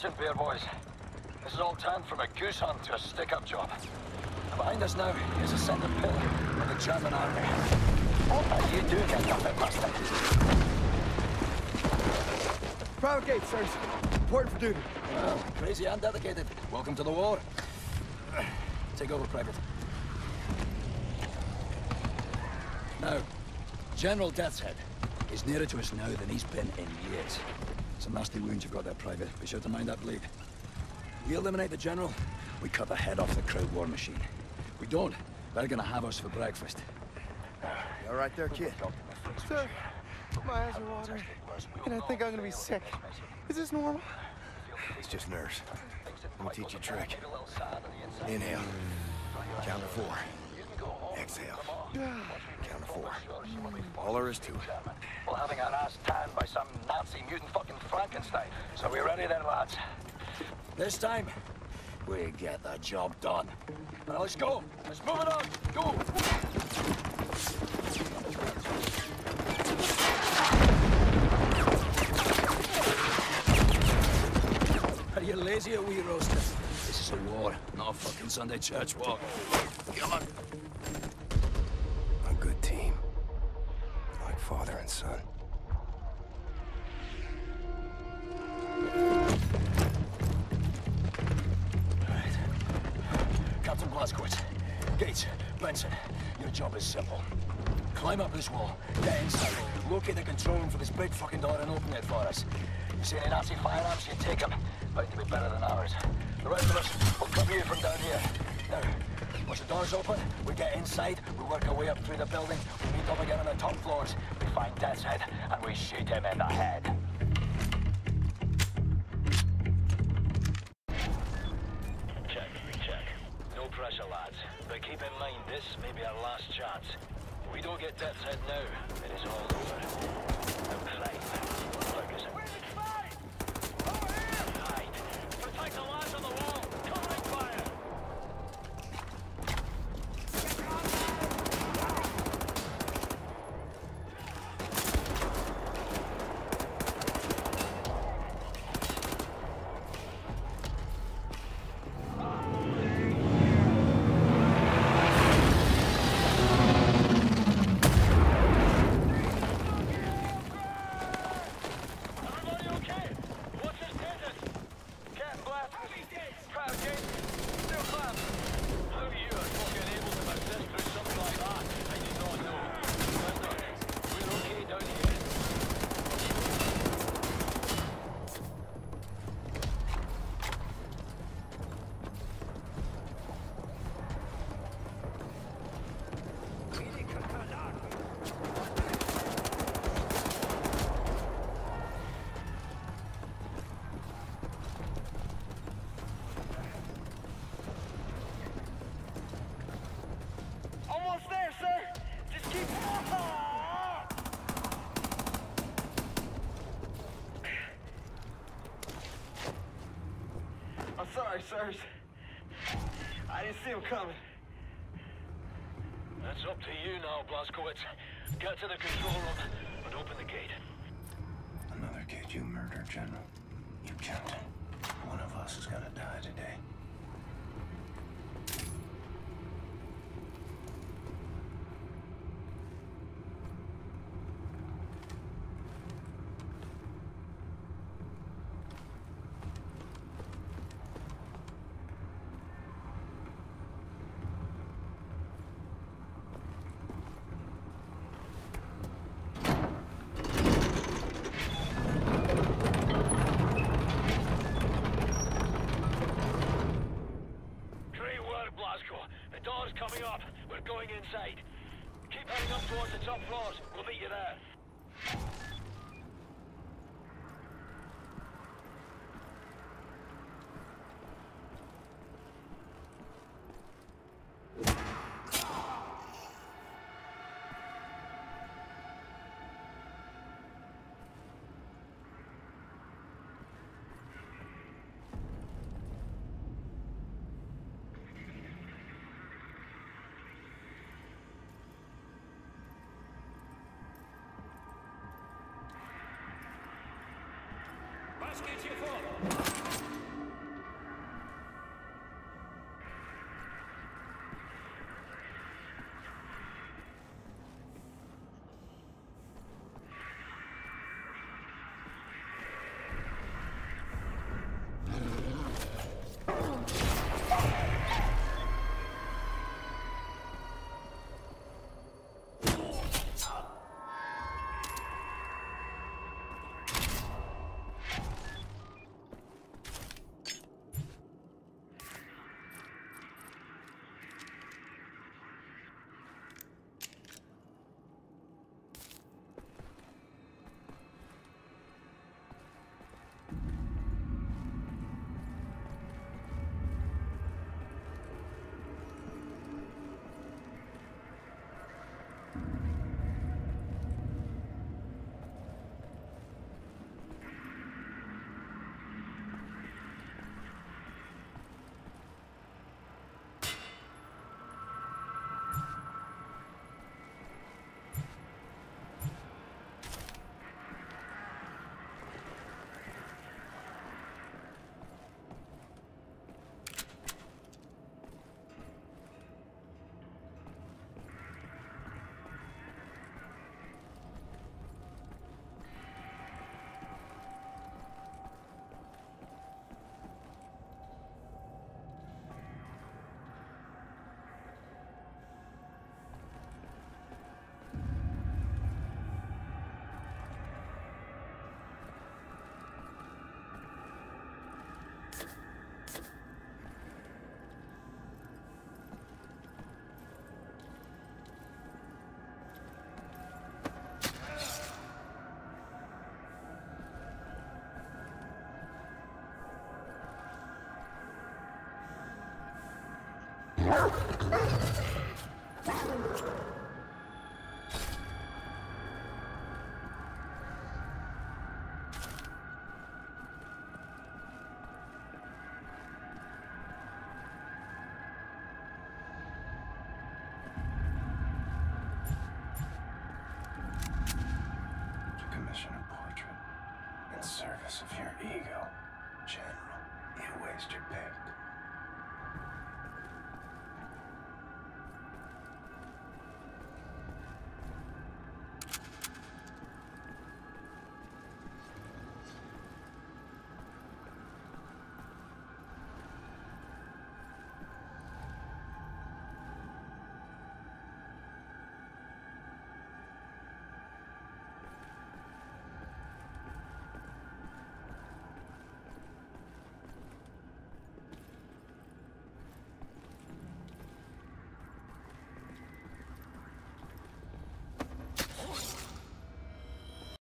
Attention, bear boys. This is all turned from a goose hunt to a stick-up job. And behind us now is a centre pillar of the German army. What are you doing, you nothing bastard? Private gate, sirs. Important for duty. Well, crazy and dedicated. Welcome to the war. Take over, Private. Now, General Deathshead is nearer to us now than he's been in years. Some nasty wounds you've got there, Private. Be sure to mind that bleed. We eliminate the General, we cut the head off the crowd war machine. We don't, they're gonna have us for breakfast. You all right there, kid? Sir, my eyes are watering, and I think I'm gonna be sick. Is this normal? It's just nerves. Let me teach you a trick. Inhale. Count to four. Exhale. Count to four. All there is to it. Well, having our ass tanned by some Nazi mutant fucking Frankenstein. So we ready then, lads? This time, we get the job done. Now let's go. Let's move it on. Go. Are you lazy or we roasted? This is a war, not a fucking Sunday church walk. Come on. Father and son. Captain Blazkowicz, Gates, Benson, your job is simple. Climb up this wall, get inside, locate the control room for this big fucking door and open it for us. You see any Nazi firearms, you take them. Bound to be better than ours. The rest of us will cover you from down here. Now, once the door's open, we get inside, we work our way up through the building, we meet up again on the top floors, we find Deathshead, and we shoot him in the head. Check, check. No pressure, lads. But keep in mind, this may be our last chance. If we don't get Deathshead now, it is all over. Hide. Protect the lads on the wall. Covering fire. Everybody okay? What's his status? Captain Blazkowicz. Proud Gate. Still clap. How you are fucking able to persist through something like that? I do not know. Listen, we're okay down here. Almost there, sir. Just keep. I'm sorry, sirs. I didn't see him coming. That's up to you now, Blazkowicz. Get to the control room and open the gate. Another kid you murdered, General. You counting. One of us is gonna die today. Great work, Blazko. The door's coming up. We're going inside. Keep heading up towards the top floors. We'll meet you there. Was geht hier service of your ego, General. You waste your pick.